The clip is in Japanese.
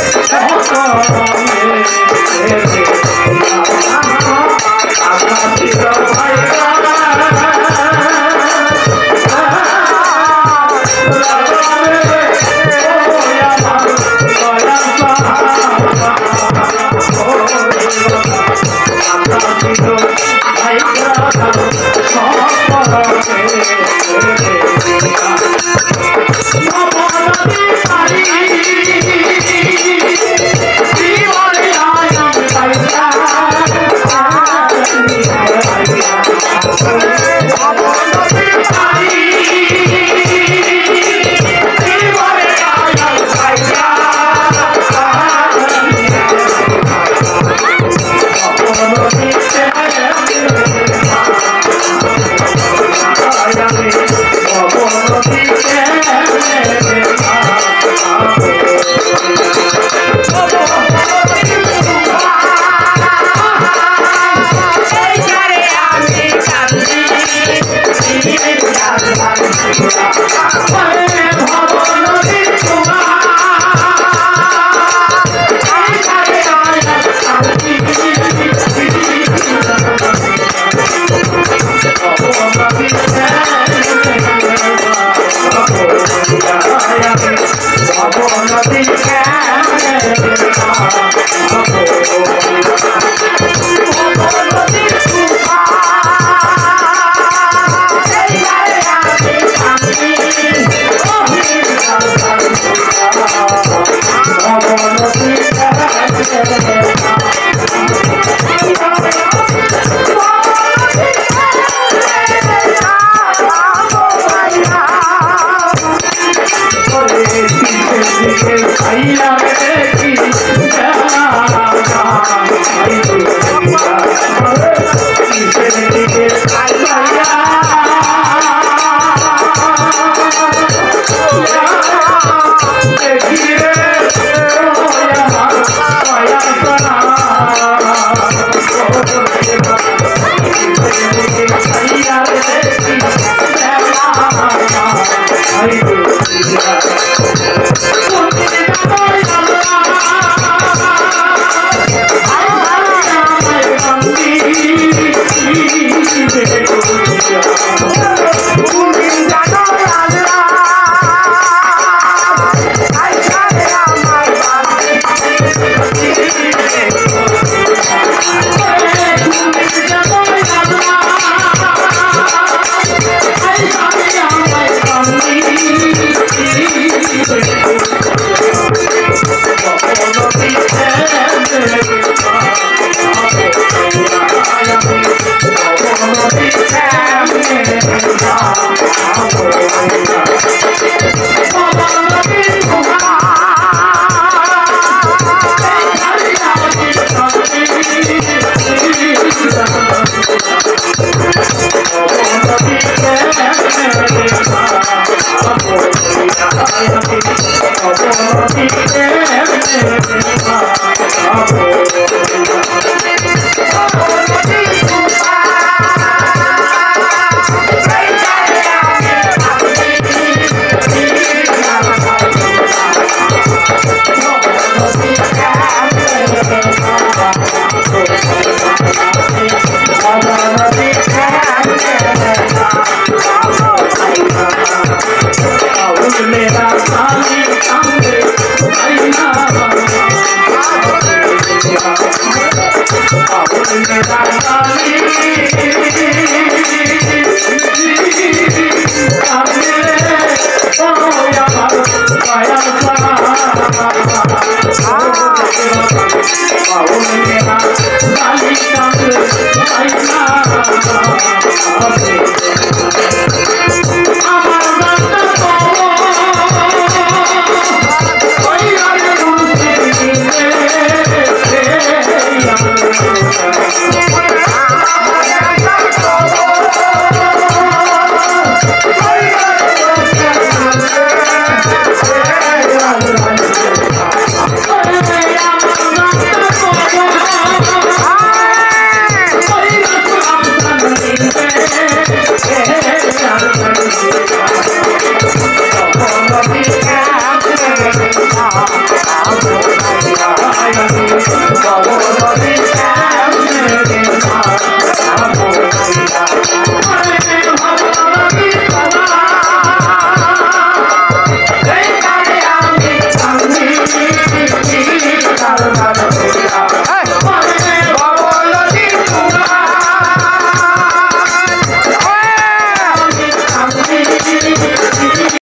Hey! Thank